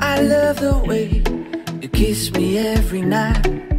I love the way you kiss me every night.